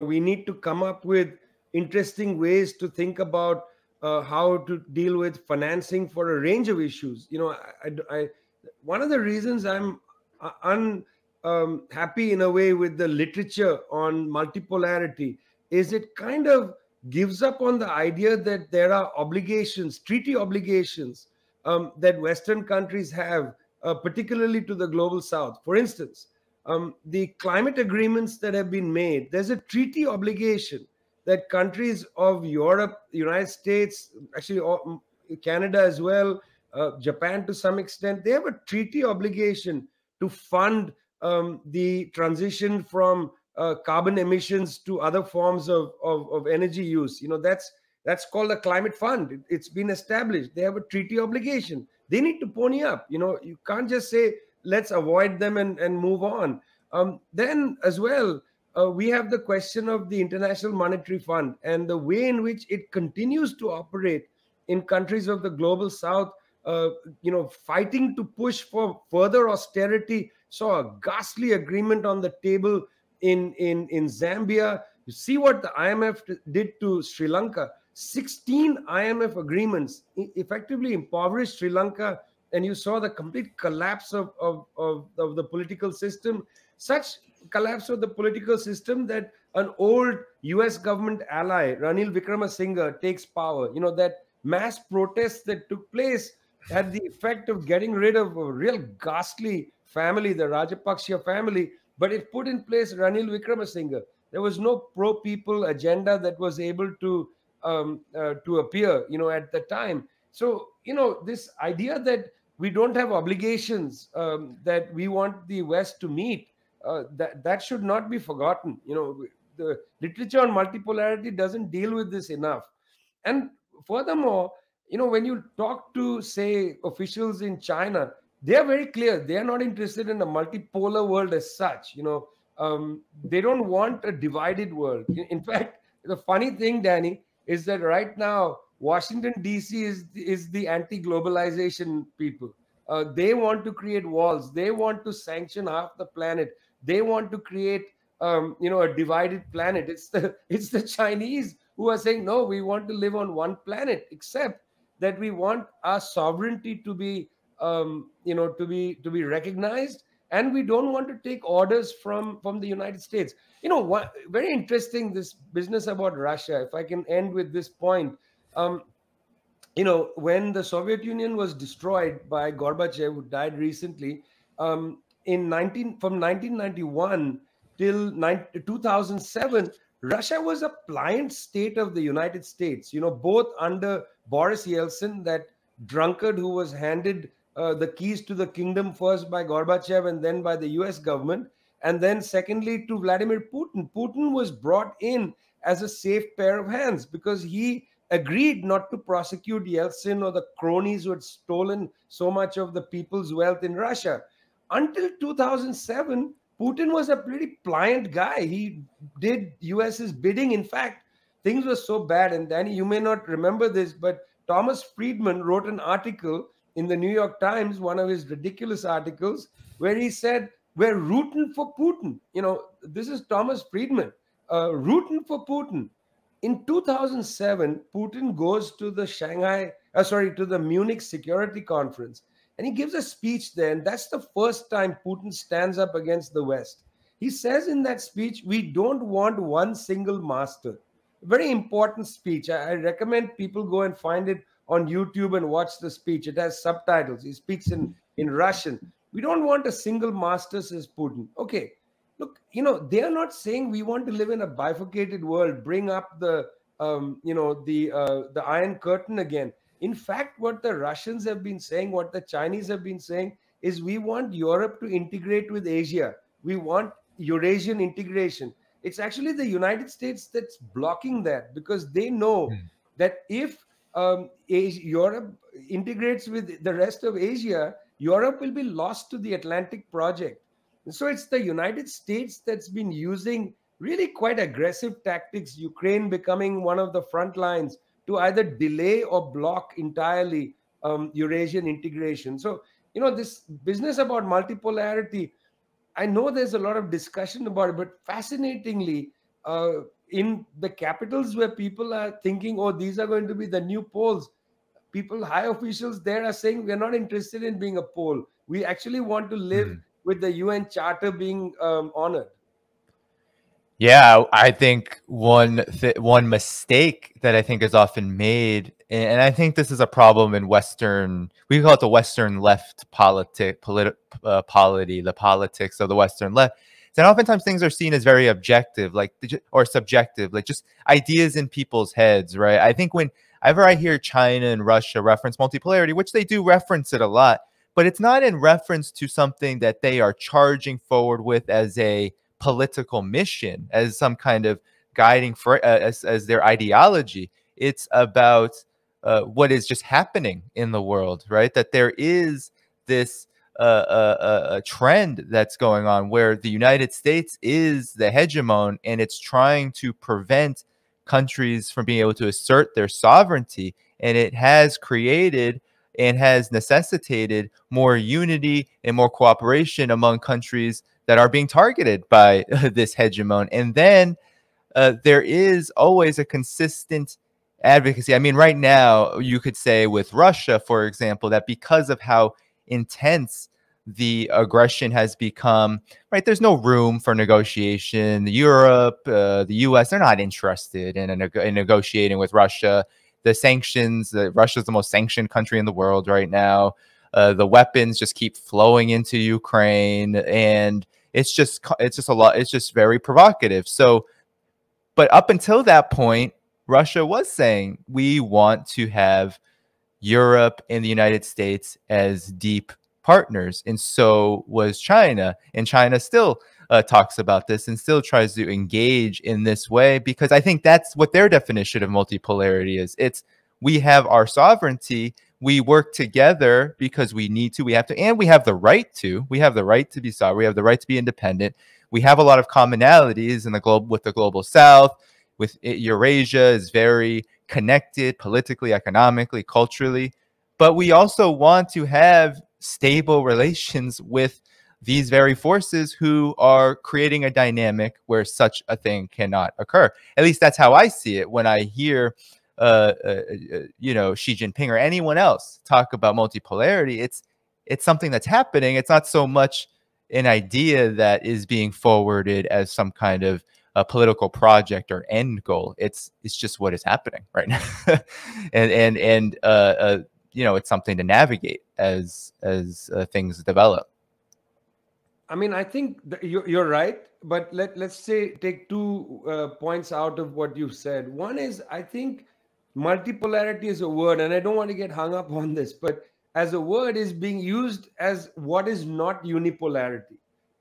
we need to come up with interesting ways to think about uh, how to deal with financing for a range of issues. You know, I, I, I one of the reasons I'm uh, unhappy um, in a way with the literature on multipolarity is it kind of gives up on the idea that there are obligations, treaty obligations um, that Western countries have, uh, particularly to the global South. For instance, um, the climate agreements that have been made, there's a treaty obligation that countries of Europe, United States, actually mm, Canada as well, uh, Japan to some extent, they have a treaty obligation to fund um, the transition from uh, carbon emissions to other forms of, of, of, energy use. You know, that's that's called a climate fund. It, it's been established. They have a treaty obligation. They need to pony up. You know, you can't just say let's avoid them and, and move on. Um, then as well, uh, we have the question of the International Monetary Fund and the way in which it continues to operate in countries of the global south, uh, you know, fighting to push for further austerity. Saw a ghastly agreement on the table in, in, in Zambia. You see what the IMF did to Sri Lanka. 16 IMF agreements effectively impoverished Sri Lanka and you saw the complete collapse of, of, of, of, the political system, such collapse of the political system that an old US government ally, Ranil Wickremesinghe, takes power. You know, that mass protests that took place had the effect of getting rid of a real ghastly family, the Rajapaksa family, but it put in place Ranil Wickremesinghe. There was no pro-people agenda that was able to um, uh, to appear, you know, at the time. So, you know, this idea that we don't have obligations um, that we want the West to meet. Uh, that that should not be forgotten. You know, the literature on multipolarity doesn't deal with this enough. And furthermore, you know, when you talk to say officials in China, they are very clear. They are not interested in a multipolar world as such. You know, um, they don't want a divided world. In fact, the funny thing, Danny, is that right now Washington D.C. is is the anti-globalization people. Uh, they want to create walls. They want to sanction half the planet. They want to create, um, you know, a divided planet. It's the it's the Chinese who are saying no. We want to live on one planet, except that we want our sovereignty to be, um, you know, to be to be recognized, and we don't want to take orders from from the United States. You know, what very interesting this business about Russia. If I can end with this point um, you know, when the Soviet Union was destroyed by Gorbachev, who died recently, um, in 19 from 1991 till 2007, Russia was a pliant state of the United States. You know, both under Boris Yeltsin, that drunkard who was handed uh, the keys to the kingdom first by Gorbachev and then by the U.S. government, and then secondly to Vladimir Putin. Putin was brought in as a safe pair of hands because he agreed not to prosecute Yeltsin or the cronies who had stolen so much of the people's wealth in Russia. Until 2007, Putin was a pretty pliant guy. He did US's bidding. In fact, things were so bad. And Danny, you may not remember this, but Thomas Friedman wrote an article in the New York Times, one of his ridiculous articles, where he said, We're rooting for Putin. You know, this is Thomas Friedman, uh, rooting for Putin in 2007 putin goes to the shanghai uh, sorry to the munich security conference and he gives a speech there and that's the first time putin stands up against the west. He says in that speech we don't want one single master. Very important speech. I, I recommend people go and find it on youtube and watch the speech. It has subtitles. He speaks in in russian. We don't want a single master says putin. Okay look, you know, they are not saying we want to live in a bifurcated world, bring up the, um, you know, the uh, the Iron Curtain again. In fact, what the Russians have been saying, what the Chinese have been saying, is we want Europe to integrate with Asia. We want Eurasian integration. It's actually the United States that's blocking that because they know mm. that if um, Asia, Europe integrates with the rest of Asia, Europe will be lost to the Atlantic project. So it's the United States that's been using really quite aggressive tactics, Ukraine becoming one of the front lines to either delay or block entirely um, Eurasian integration. So, you know, this business about multipolarity, I know there's a lot of discussion about it, but fascinatingly, uh, in the capitals where people are thinking, oh, these are going to be the new poles, people, high officials there are saying we're not interested in being a pole. We actually want to live mm. With the UN Charter being um, honored. Yeah, I think one th- one mistake that I think is often made, and I think this is a problem in Western, we call it the Western left politic, politi- uh, polity, the politics of the Western left. Then oftentimes things are seen as very objective, like or subjective, like just ideas in people's heads, right? I think when whenever I hear China and Russia reference multipolarity, which they do reference it a lot, but it's not in reference to something that they are charging forward with as a political mission, as some kind of guiding for uh, as, as their ideology. It's about uh, what is just happening in the world, right? That there is this uh, uh, a trend that's going on where the United States is the hegemon and it's trying to prevent countries from being able to assert their sovereignty. And it has created and has necessitated more unity and more cooperation among countries that are being targeted by this hegemon. And then uh, there is always a consistent advocacy. I mean, right now, you could say with Russia, for example, that because of how intense the aggression has become, right, there's no room for negotiation. Europe, uh, the US, they're not interested in, in negotiating with Russia. The sanctions, uh, Russia's the most sanctioned country in the world right now. Uh, the weapons just keep flowing into Ukraine, and it's just it's just a lot. It's just very provocative. So, but up until that point, Russia was saying we want to have Europe and the United States as deep partners, and so was China. And China still uh, talks about this and still tries to engage in this way because I think that's what their definition of multipolarity is. It's we have our sovereignty we work together because we need to, we have to, and we have the right to. We have the right to be sovereign. We have the right to be independent. We have a lot of commonalities in the globe with the global south. With it, Eurasia is very connected politically, economically, culturally, but we also want to have stable relations with these very forces who are creating a dynamic where such a thing cannot occur. At least that's how I see it when I hear uh, uh, uh, you know Xi Jinping or anyone else talk about multipolarity, it's it's something that's happening. It's not so much an idea that is being forwarded as some kind of a political project or end goal. It's it's just what is happening right now, and and and uh, uh, you know it's something to navigate as as uh, things develop. I mean, I think you're, you're right, but let let's say take two uh, points out of what you've said. One is I think multipolarity is a word, and I don't want to get hung up on this, but as a word is being used as what is not unipolarity.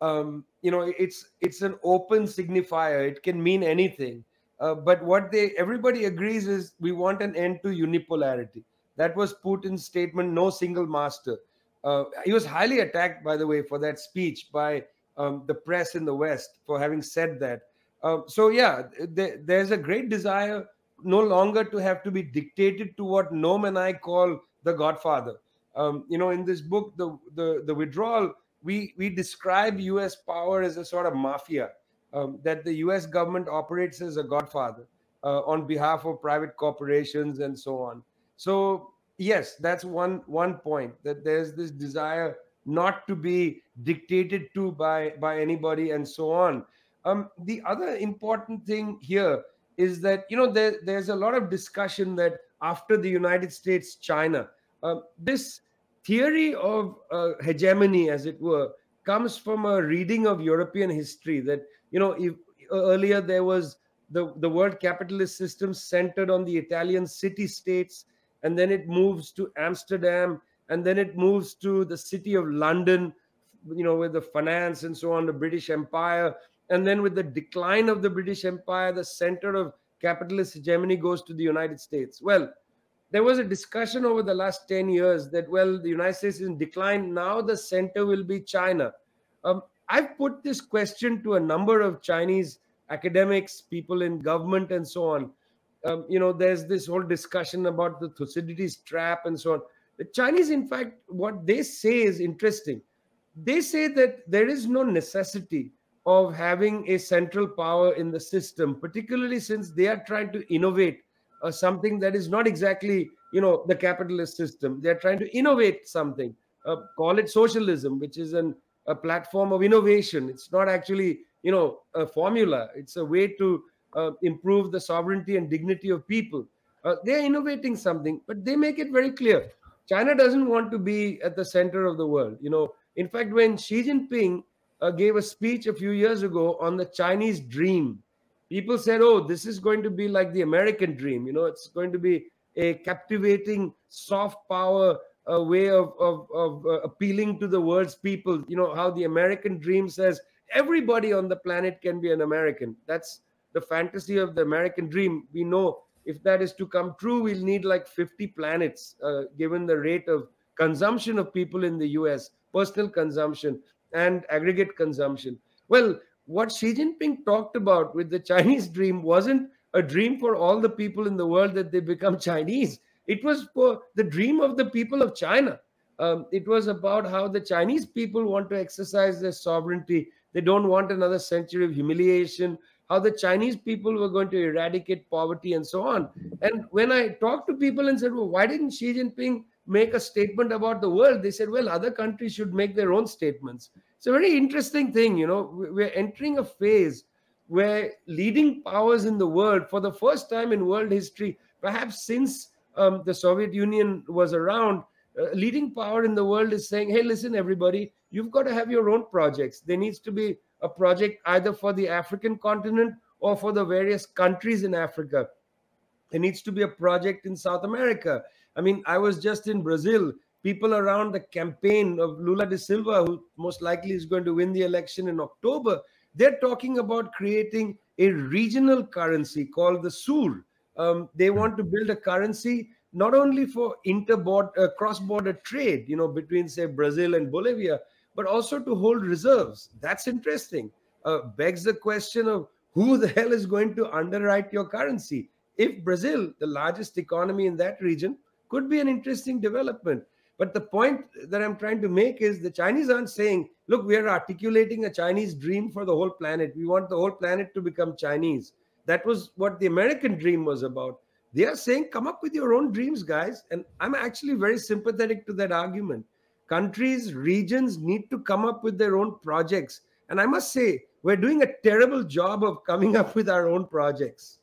Um, you know, it's it's an open signifier. It can mean anything. Uh, but what they everybody agrees is we want an end to unipolarity. That was Putin's statement: "No single master." Uh, he was highly attacked, by the way, for that speech by um, the press in the West for having said that. Uh, so yeah, th- there's a great desire no longer to have to be dictated to what Noam and I call the Godfather. Um, you know, in this book, the, the the withdrawal, we we describe U.S. power as a sort of mafia um, that the U.S. government operates as a Godfather uh, on behalf of private corporations and so on. So yes, that's one one point that there's this desire not to be dictated to by by anybody and so on. Um, the other important thing here is that you know there, there's a lot of discussion that after the United States, China, uh, this theory of uh, hegemony, as it were, comes from a reading of European history. That you know, if, earlier there was the the world capitalist system centered on the Italian city states, and then it moves to Amsterdam, and then it moves to the city of London, you know, with the finance and so on, the British Empire, and then with the decline of the British Empire, the center of capitalist hegemony goes to the United States. Well, there was a discussion over the last 10 years that, well, the United States is in decline. Now the center will be China. Um, I've put this question to a number of Chinese academics, people in government, and so on. Um, you know, there's this whole discussion about the Thucydides trap and so on. The Chinese, in fact, what they say is interesting. They say that there is no necessity of having a central power in the system, particularly since they are trying to innovate uh, something that is not exactly, you know, the capitalist system. They are trying to innovate something. Uh, call it socialism, which is an, a platform of innovation. It's not actually, you know, a formula. It's a way to uh, improve the sovereignty and dignity of people. Uh, they're innovating something, but they make it very clear. China doesn't want to be at the center of the world. You know, in fact, when Xi Jinping uh, gave a speech a few years ago on the Chinese dream, people said, "Oh, this is going to be like the American dream. You know, it's going to be a captivating, soft power." A way of, of, of uh, appealing to the world's people. You know, how the American dream says everybody on the planet can be an American. That's the fantasy of the American dream. We know if that is to come true, we'll need like 50 planets, uh, given the rate of consumption of people in the US, personal consumption and aggregate consumption. Well, what Xi Jinping talked about with the Chinese dream wasn't a dream for all the people in the world that they become Chinese. It was for the dream of the people of China. Um, it was about how the Chinese people want to exercise their sovereignty. They don't want another century of humiliation, how the Chinese people were going to eradicate poverty and so on. And when I talked to people and said, well, why didn't Xi Jinping make a statement about the world? They said, well, other countries should make their own statements. It's a very interesting thing. You know, we're entering a phase where leading powers in the world, for the first time in world history, perhaps since um, the Soviet Union was around, uh, leading power in the world is saying, hey, listen, everybody, you've got to have your own projects. There needs to be a project either for the African continent or for the various countries in Africa. There needs to be a project in South America. I mean, I was just in Brazil. People around the campaign of Lula da Silva, who most likely is going to win the election in October, they're talking about creating a regional currency called the SUR. Um, they want to build a currency not only for inter uh, cross-border trade, you know, between say Brazil and Bolivia, but also to hold reserves. That's interesting. Uh, begs the question of who the hell is going to underwrite your currency? If Brazil, the largest economy in that region, could be an interesting development. But the point that I'm trying to make is the Chinese aren't saying, look, we are articulating a Chinese dream for the whole planet. We want the whole planet to become Chinese. That was what the American dream was about. They are saying, come up with your own dreams, guys. And I'm actually very sympathetic to that argument countries, regions need to come up with their own projects. And I must say, we're doing a terrible job of coming up with our own projects.